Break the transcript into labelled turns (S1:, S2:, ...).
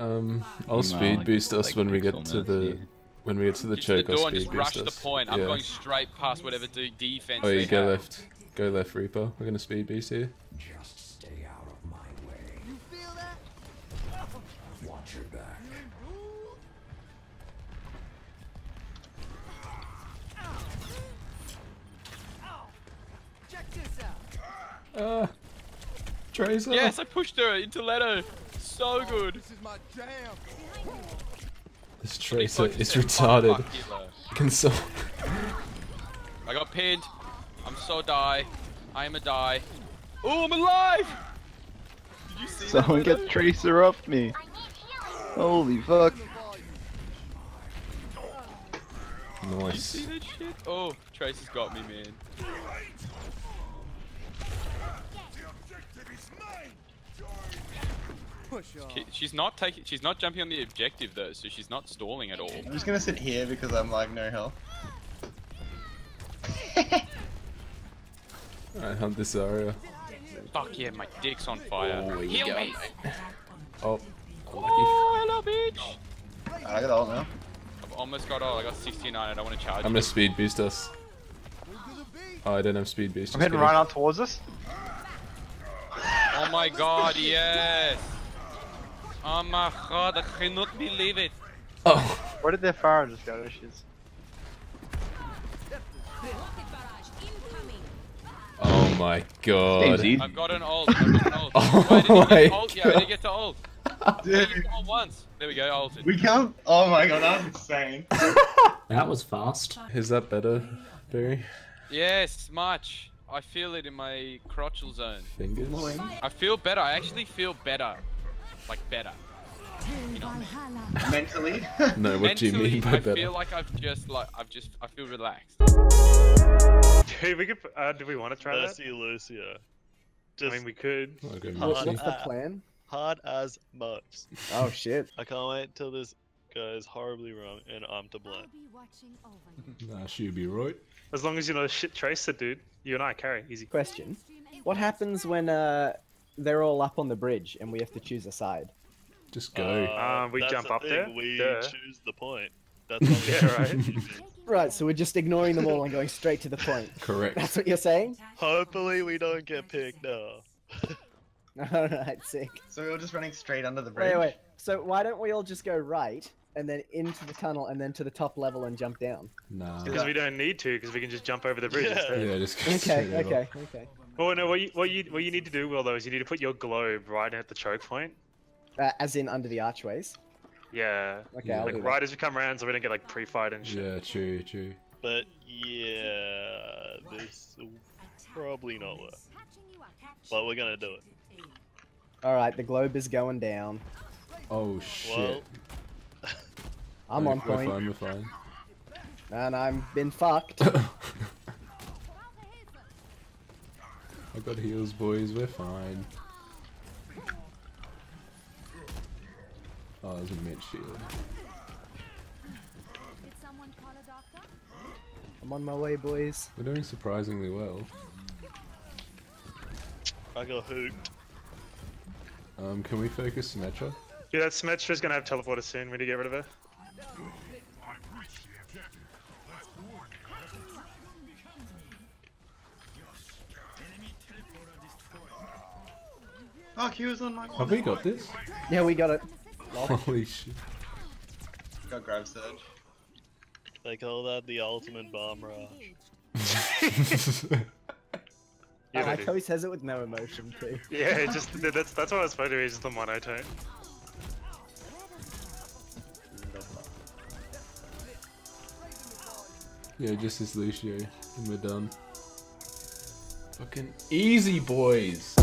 S1: Um, I'll speed
S2: like-
S1: boost us
S2: like
S1: when we get to the
S2: yeah.
S1: when we get to the
S3: Get to the
S1: choke. I'll
S3: door and
S1: speed
S3: just rush
S1: boost
S3: the
S1: us.
S3: point. I'm
S1: Yeah.
S3: going straight past whatever de defense
S1: Oh, you go
S3: have.
S1: left. Go left, Reaper. We're gonna speed boost here.
S4: Just stay out of my way. You feel that? Watch your back.
S5: Check this out.
S1: Ah, Tracer.
S3: Yes, I pushed her into Leto. So good.
S5: This is my jam.
S1: This Tracer is
S3: it.
S1: retarded.
S3: Fuck Hitler.
S1: Can so.
S3: I got pinned. I'm so die. I am a die. Oh, I'm alive! Did you see
S2: Someone
S3: that?
S2: get Tracer off me. Holy fuck.
S3: Did you
S1: Nice.
S3: see that shit? Oh, Tracer's got me, man.
S5: Push on.
S3: Ki- She's not taking. She's not jumping on the objective though, so she's not stalling at all.
S6: I'm just gonna sit here because I'm like no health.
S1: Alright, hunt this area.
S3: Fuck yeah, my dick's on fire.
S1: Oh,
S3: Heal
S1: yeah.
S3: me!
S1: Oh,
S3: Oh, hello, bitch!
S6: I got ult now.
S3: I've almost got all. I got 69. I don't want to charge.
S1: I'm gonna speed boost us.
S5: Move to the beat.
S1: Oh, I don't have speed boost.
S7: I'm heading
S1: kidding.
S7: right on towards us.
S3: Oh my god, yes! Oh. oh my god, I cannot believe it.
S1: Oh,
S7: Where did their fire just go? There
S1: oh my god.
S3: I've got an ult. I've got an ult.
S1: Oh
S3: Wait, didn't
S1: my
S3: get to ult. Yeah, I didn't get to ult.
S6: Dude,
S3: get ult once. There we go, ulted.
S6: we can't. Oh my god, that was insane.
S8: That was fast.
S1: Is that better, Barry?
S3: Yes, much. I feel it in my crotchal zone.
S1: Fingers?
S3: I feel better. I actually feel better. Like better.
S6: Mentally.
S1: No, what do you mean by
S3: I
S1: better?
S3: feel like I've just like I've just I feel relaxed.
S9: Dude, we could. Uh, do we want to try that?
S10: Mercy Lucio.
S9: I mean, we could.
S1: Okay,
S10: Hard
S1: Mercy.
S10: as-
S7: plan?
S10: hard as much.
S7: Oh shit.
S10: I can't wait till this goes horribly wrong and I'm to blame.
S1: Nah, she'll be right.
S9: As long as you know shit tracer, dude. You and I carry easy.
S11: Question. What happens when uh, they're all up on the bridge and we have to choose a side?
S1: Just go.
S9: Uh, we jump
S10: the
S9: up
S10: thing,
S9: there?
S10: We
S9: Duh.
S10: choose the point. That's what we
S9: Yeah, right.
S11: Right, so we're just ignoring them all and going straight to the point.
S1: Correct.
S11: That's what you're saying?
S10: Hopefully we don't get picked up.
S11: Alright, sick.
S6: So we were just running straight under the bridge.
S11: Wait, wait. So why don't we all just go right and then into the tunnel and then to the top level and jump down?
S1: Nah.
S9: Because we don't need to, because we can just jump over the bridge
S10: Yeah.
S1: Yeah, just
S11: Okay, okay, okay.
S9: Well, no, what you, what you what you need to do, Will, though, is you need to put your globe right at the choke point.
S11: Uh, as in under the archways.
S9: Yeah.
S11: Okay,
S1: Yeah.
S11: I'll
S9: Like
S11: do
S9: right as we come around, so we don't get like pre-fight and shit.
S1: Yeah, true, true.
S10: But yeah, this will probably not work. But we're gonna do it.
S11: Alright, the globe is going down.
S1: Oh shit.
S10: Well,
S11: I'm
S1: No,
S11: on
S1: We're fine. We're fine.
S11: And I'm been fucked.
S1: I got heals, boys. We're fine. Oh, there's a mid shield.
S11: I'm on my way, boys.
S1: We're doing surprisingly well.
S10: I got hooked.
S1: Um, can we focus Symmetra?
S9: Yeah, that Symmetra's gonna have teleporter soon. We need to get rid of her.
S6: Fuck, he was on my.
S1: Have we got this?
S11: Yeah, we got it.
S1: Holy shit.
S6: Got grab surge.
S10: They call that the ultimate bomb rush.
S9: Yeah,
S11: I
S9: they
S11: like how he says it with no emotion too.
S9: Yeah, it just that's that's what I was supposed to do. Is just the monotone.
S1: Yeah, just this Lucio, and we're done. Fucking easy, boys.